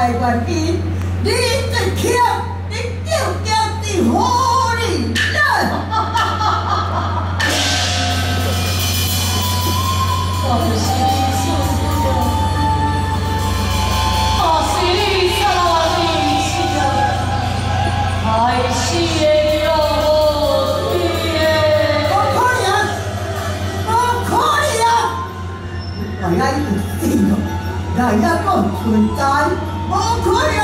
I, want to be. ่มขืนใจโอ้คร